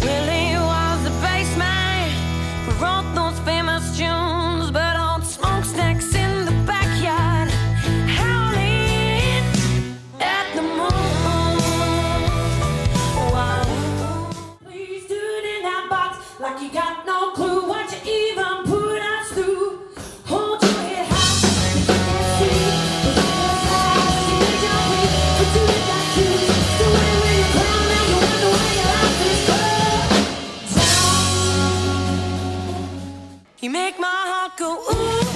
Willie was bass man wrote those famous tunes, but on smokestacks in the backyard, howling at the moon. Wow. Please do it in that box like you got no. You make my heart go ooh.